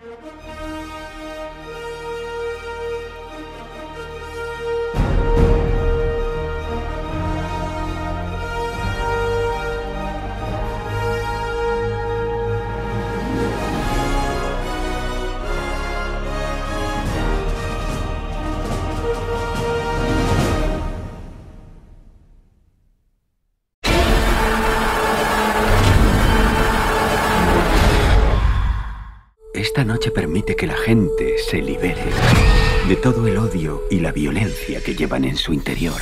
Música Esta noche permite que la gente se libere de todo el odio y la violencia que llevan en su interior.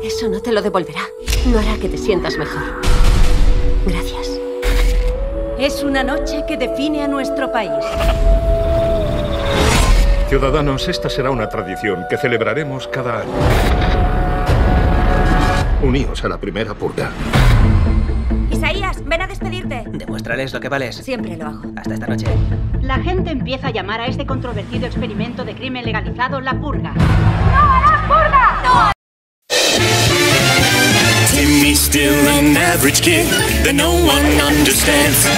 Eso no te lo devolverá. No hará que te sientas mejor. Gracias. Es una noche que define a nuestro país. Ciudadanos, esta será una tradición que celebraremos cada año. Uníos a la primera purga. Ven a despedirte. Demuéstrales lo que vales. Siempre lo hago. Hasta esta noche. La gente empieza a llamar a este controvertido experimento de crimen legalizado la purga. Timmy's still an average kid that no one understands.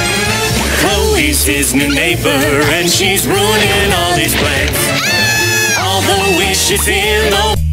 Chloe's his new neighbor and she's ruining all his plans. All the wishes in the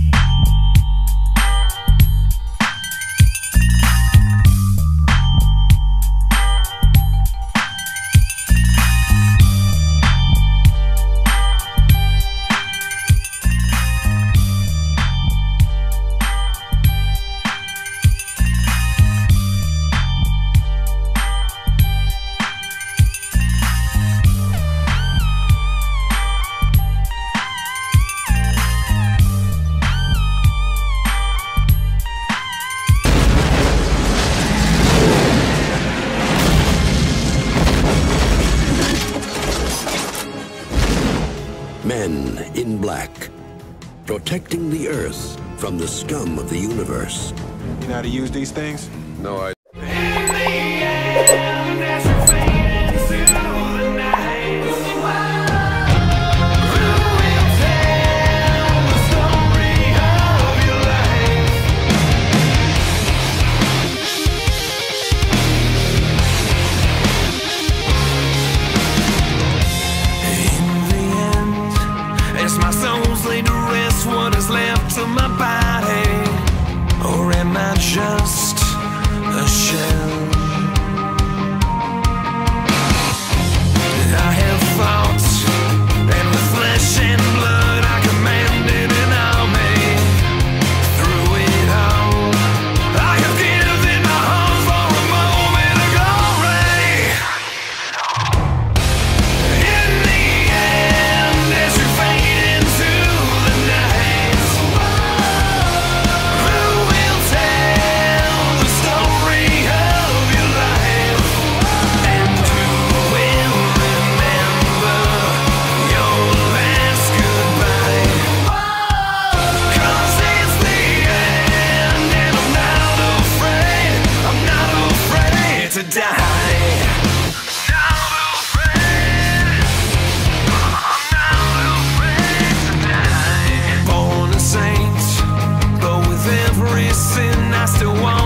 Men in black, protecting the Earth from the scum of the universe. You know how to use these things? No, I. Born a